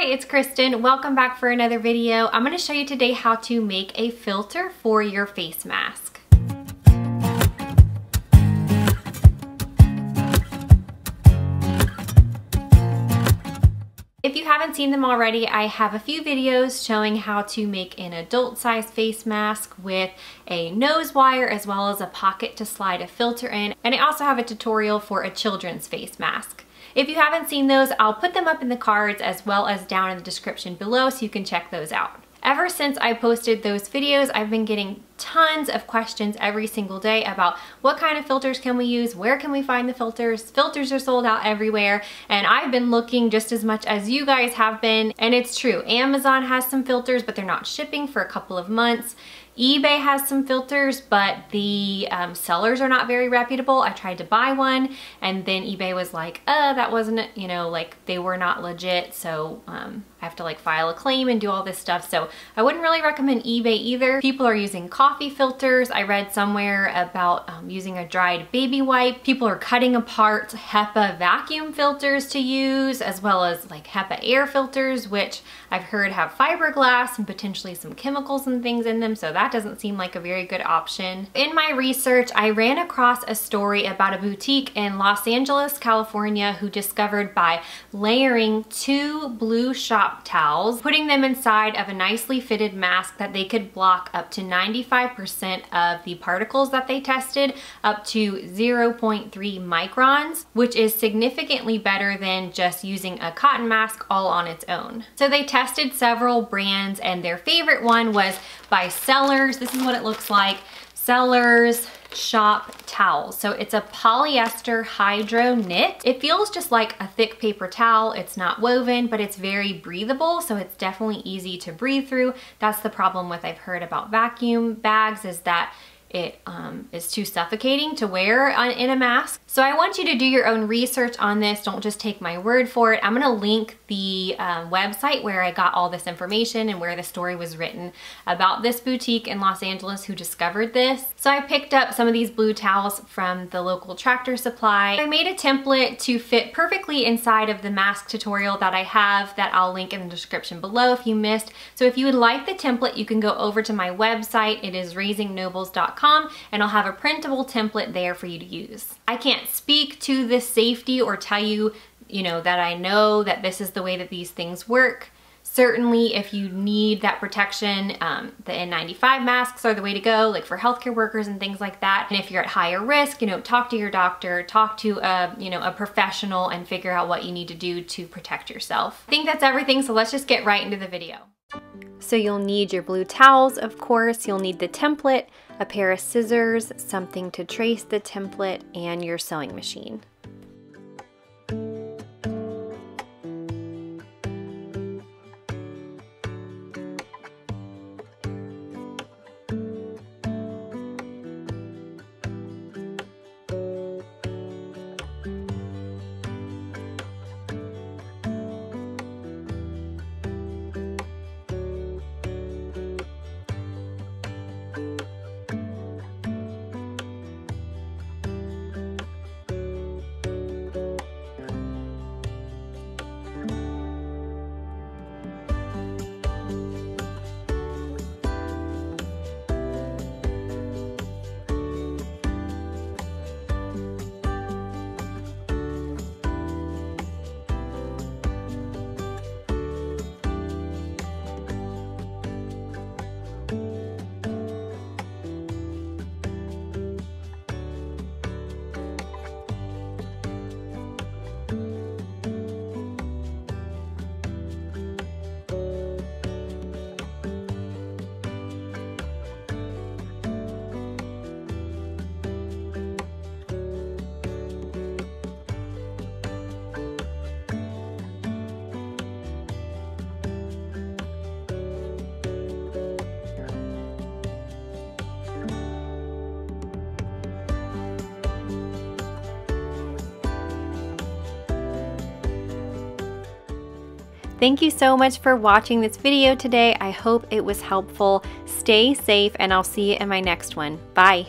Hi, it's Kristen. Welcome back for another video. I'm gonna show you today how to make a filter for your face mask. If you haven't seen them already, I have a few videos showing how to make an adult size face mask with a nose wire as well as a pocket to slide a filter in. And I also have a tutorial for a children's face mask. If you haven't seen those, I'll put them up in the cards as well as down in the description below so you can check those out. Ever since I posted those videos, I've been getting tons of questions every single day about what kind of filters can we use, where can we find the filters, filters are sold out everywhere, and I've been looking just as much as you guys have been, and it's true, Amazon has some filters, but they're not shipping for a couple of months eBay has some filters, but the um, sellers are not very reputable. I tried to buy one and then eBay was like, uh, that wasn't, you know, like they were not legit. So um, I have to like file a claim and do all this stuff. So I wouldn't really recommend eBay either. People are using coffee filters. I read somewhere about um, using a dried baby wipe. People are cutting apart HEPA vacuum filters to use as well as like HEPA air filters, which I've heard have fiberglass and potentially some chemicals and things in them. So that doesn't seem like a very good option. In my research, I ran across a story about a boutique in Los Angeles, California who discovered by layering two blue shop towels, putting them inside of a nicely fitted mask that they could block up to 95% of the particles that they tested up to 0.3 microns, which is significantly better than just using a cotton mask all on its own. So they tested several brands and their favorite one was by Sellars. This is what it looks like. Sellars shop towels. So it's a polyester hydro knit. It feels just like a thick paper towel. It's not woven, but it's very breathable. So it's definitely easy to breathe through. That's the problem with I've heard about vacuum bags is that it um, is too suffocating to wear on, in a mask. So I want you to do your own research on this. Don't just take my word for it. I'm gonna link the uh, website where I got all this information and where the story was written about this boutique in Los Angeles who discovered this. So I picked up some of these blue towels from the local tractor supply. I made a template to fit perfectly inside of the mask tutorial that I have that I'll link in the description below if you missed. So if you would like the template, you can go over to my website. It is raisingnobles.com and I'll have a printable template there for you to use. I can't speak to the safety or tell you, you know, that I know that this is the way that these things work. Certainly, if you need that protection, um, the N95 masks are the way to go, like for healthcare workers and things like that. And if you're at higher risk, you know, talk to your doctor, talk to a, you know, a professional and figure out what you need to do to protect yourself. I think that's everything, so let's just get right into the video. So you'll need your blue towels, of course, you'll need the template, a pair of scissors, something to trace the template, and your sewing machine. Thank you so much for watching this video today. I hope it was helpful. Stay safe and I'll see you in my next one. Bye.